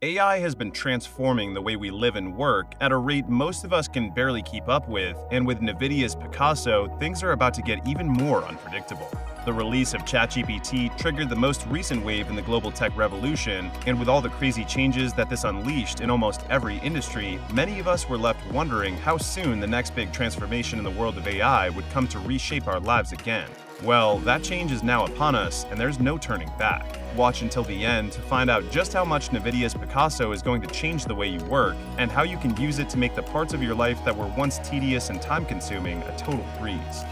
AI has been transforming the way we live and work at a rate most of us can barely keep up with, and with NVIDIA's Picasso, things are about to get even more unpredictable. The release of ChatGPT triggered the most recent wave in the global tech revolution, and with all the crazy changes that this unleashed in almost every industry, many of us were left wondering how soon the next big transformation in the world of AI would come to reshape our lives again. Well, that change is now upon us, and there's no turning back. Watch until the end to find out just how much NVIDIA's Picasso is going to change the way you work, and how you can use it to make the parts of your life that were once tedious and time-consuming a total breeze.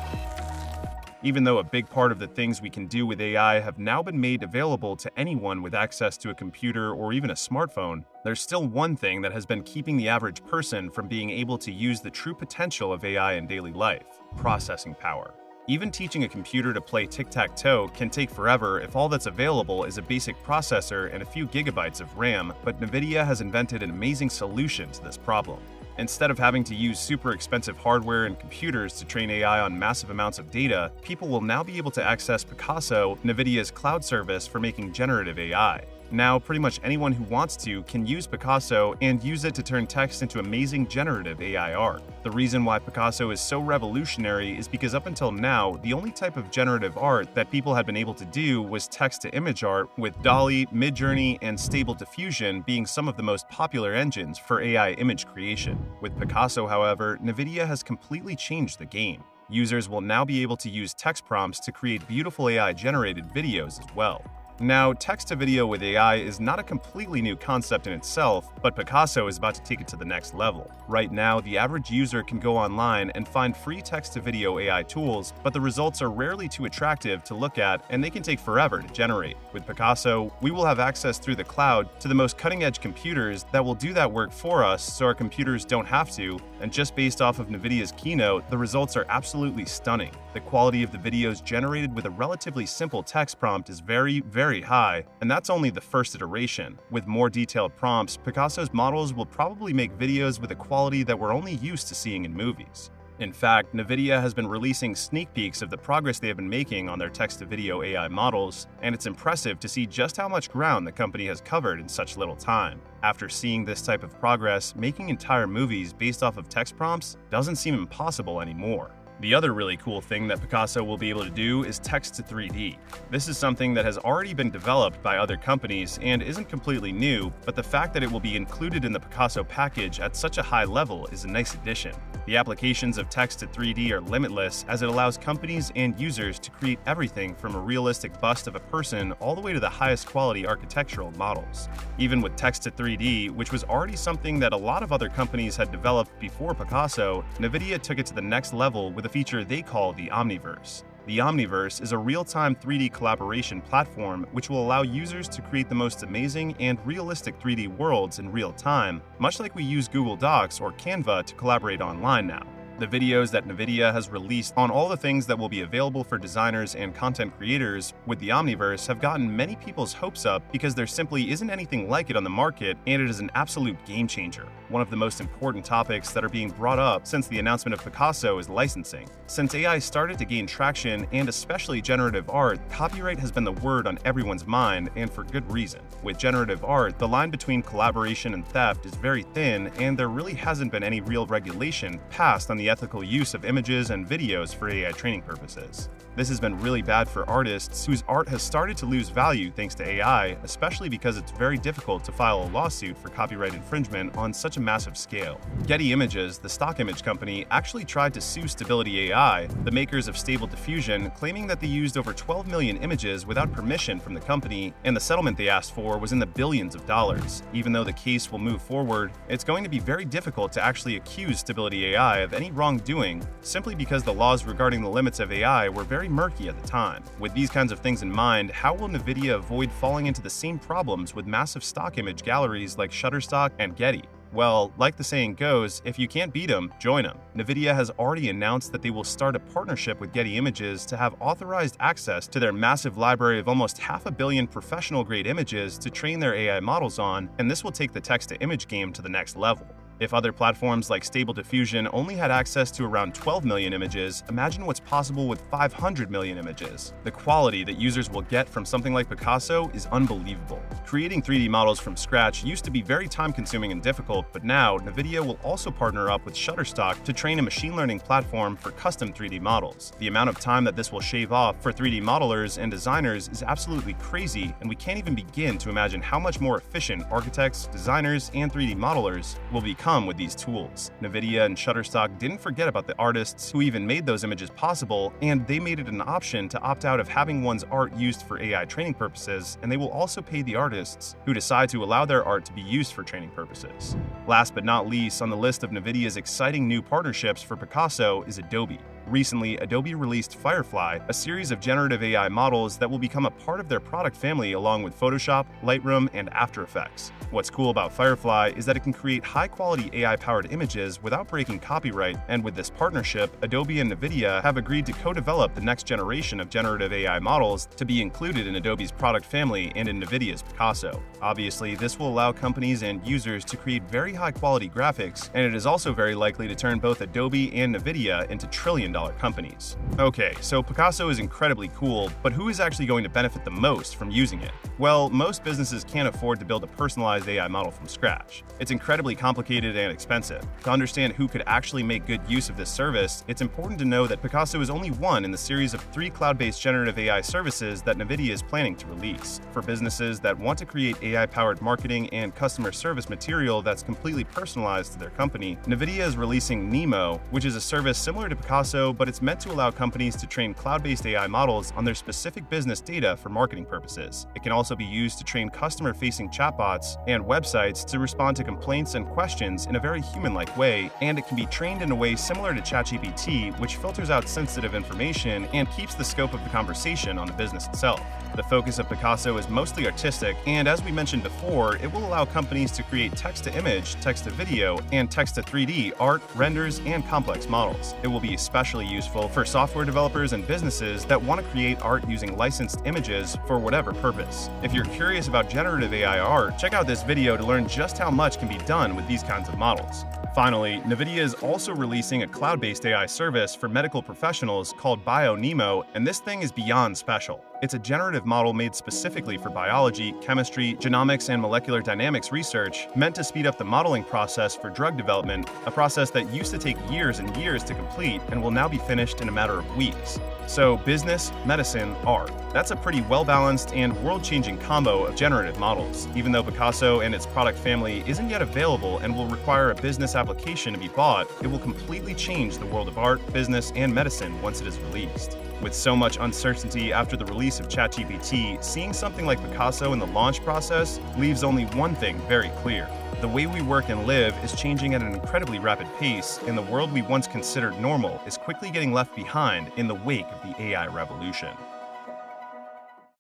Even though a big part of the things we can do with AI have now been made available to anyone with access to a computer or even a smartphone, there's still one thing that has been keeping the average person from being able to use the true potential of AI in daily life processing power. Even teaching a computer to play tic-tac-toe can take forever if all that's available is a basic processor and a few gigabytes of RAM, but NVIDIA has invented an amazing solution to this problem. Instead of having to use super expensive hardware and computers to train AI on massive amounts of data, people will now be able to access Picasso, NVIDIA's cloud service for making generative AI. Now, pretty much anyone who wants to can use Picasso and use it to turn text into amazing generative AI art. The reason why Picasso is so revolutionary is because up until now, the only type of generative art that people had been able to do was text-to-image art, with DALL-E, Midjourney, and Stable Diffusion being some of the most popular engines for AI image creation. With Picasso, however, NVIDIA has completely changed the game. Users will now be able to use text prompts to create beautiful AI-generated videos as well. Now, text to video with AI is not a completely new concept in itself, but Picasso is about to take it to the next level. Right now, the average user can go online and find free text to video AI tools, but the results are rarely too attractive to look at and they can take forever to generate. With Picasso, we will have access through the cloud to the most cutting edge computers that will do that work for us so our computers don't have to, and just based off of NVIDIA's keynote, the results are absolutely stunning. The quality of the videos generated with a relatively simple text prompt is very, very very high, and that's only the first iteration. With more detailed prompts, Picasso's models will probably make videos with a quality that we're only used to seeing in movies. In fact, NVIDIA has been releasing sneak peeks of the progress they have been making on their text-to-video AI models, and it's impressive to see just how much ground the company has covered in such little time. After seeing this type of progress, making entire movies based off of text prompts doesn't seem impossible anymore. The other really cool thing that Picasso will be able to do is text to 3D. This is something that has already been developed by other companies and isn't completely new, but the fact that it will be included in the Picasso package at such a high level is a nice addition. The applications of text to 3D are limitless as it allows companies and users to create everything from a realistic bust of a person all the way to the highest quality architectural models. Even with text to 3D, which was already something that a lot of other companies had developed before Picasso, NVIDIA took it to the next level with a feature they call the Omniverse. The Omniverse is a real-time 3D collaboration platform which will allow users to create the most amazing and realistic 3D worlds in real time, much like we use Google Docs or Canva to collaborate online now. The videos that NVIDIA has released on all the things that will be available for designers and content creators with the Omniverse have gotten many people's hopes up because there simply isn't anything like it on the market and it is an absolute game changer. One of the most important topics that are being brought up since the announcement of Picasso is licensing. Since AI started to gain traction and especially generative art, copyright has been the word on everyone's mind and for good reason. With generative art, the line between collaboration and theft is very thin and there really hasn't been any real regulation passed on the ethical use of images and videos for AI training purposes. This has been really bad for artists whose art has started to lose value thanks to AI, especially because it's very difficult to file a lawsuit for copyright infringement on such a massive scale. Getty Images, the stock image company, actually tried to sue Stability AI, the makers of Stable Diffusion, claiming that they used over 12 million images without permission from the company, and the settlement they asked for was in the billions of dollars. Even though the case will move forward, it's going to be very difficult to actually accuse Stability AI of any wrongdoing, simply because the laws regarding the limits of AI were very murky at the time. With these kinds of things in mind, how will NVIDIA avoid falling into the same problems with massive stock image galleries like Shutterstock and Getty? Well, like the saying goes, if you can't beat them, join them. NVIDIA has already announced that they will start a partnership with Getty Images to have authorized access to their massive library of almost half a billion professional grade images to train their AI models on, and this will take the text to image game to the next level. If other platforms like Stable Diffusion only had access to around 12 million images, imagine what's possible with 500 million images. The quality that users will get from something like Picasso is unbelievable. Creating 3D models from scratch used to be very time-consuming and difficult, but now NVIDIA will also partner up with Shutterstock to train a machine learning platform for custom 3D models. The amount of time that this will shave off for 3D modelers and designers is absolutely crazy, and we can't even begin to imagine how much more efficient architects, designers, and 3D modelers will become with these tools. NVIDIA and Shutterstock didn't forget about the artists who even made those images possible, and they made it an option to opt out of having one's art used for AI training purposes, and they will also pay the artists who decide to allow their art to be used for training purposes. Last but not least, on the list of NVIDIA's exciting new partnerships for Picasso is Adobe. Recently, Adobe released Firefly, a series of generative AI models that will become a part of their product family along with Photoshop, Lightroom, and After Effects. What's cool about Firefly is that it can create high-quality AI-powered images without breaking copyright, and with this partnership, Adobe and NVIDIA have agreed to co-develop the next generation of generative AI models to be included in Adobe's product family and in NVIDIA's Picasso. Obviously, this will allow companies and users to create very high-quality graphics, and it is also very likely to turn both Adobe and NVIDIA into trillion companies. Okay, so Picasso is incredibly cool, but who is actually going to benefit the most from using it? Well, most businesses can't afford to build a personalized AI model from scratch. It's incredibly complicated and expensive. To understand who could actually make good use of this service, it's important to know that Picasso is only one in the series of three cloud-based generative AI services that NVIDIA is planning to release. For businesses that want to create AI-powered marketing and customer service material that's completely personalized to their company, NVIDIA is releasing Nemo, which is a service similar to Picasso but it's meant to allow companies to train cloud-based AI models on their specific business data for marketing purposes. It can also be used to train customer-facing chatbots and websites to respond to complaints and questions in a very human-like way, and it can be trained in a way similar to ChatGPT, which filters out sensitive information and keeps the scope of the conversation on the business itself. The focus of Picasso is mostly artistic, and as we mentioned before, it will allow companies to create text-to-image, text-to-video, and text-to-3D art, renders, and complex models. It will be especially useful for software developers and businesses that want to create art using licensed images for whatever purpose. If you're curious about generative AI art, check out this video to learn just how much can be done with these kinds of models. Finally, NVIDIA is also releasing a cloud-based AI service for medical professionals called BioNeMo, and this thing is beyond special. It's a generative model made specifically for biology, chemistry, genomics, and molecular dynamics research, meant to speed up the modeling process for drug development, a process that used to take years and years to complete and will now be finished in a matter of weeks. So, business, medicine, art. That's a pretty well balanced and world changing combo of generative models. Even though Picasso and its product family isn't yet available and will require a business application to be bought, it will completely change the world of art, business, and medicine once it is released. With so much uncertainty after the release of ChatGPT, seeing something like Picasso in the launch process leaves only one thing very clear. The way we work and live is changing at an incredibly rapid pace, and the world we once considered normal is quickly getting left behind in the wake of the AI revolution.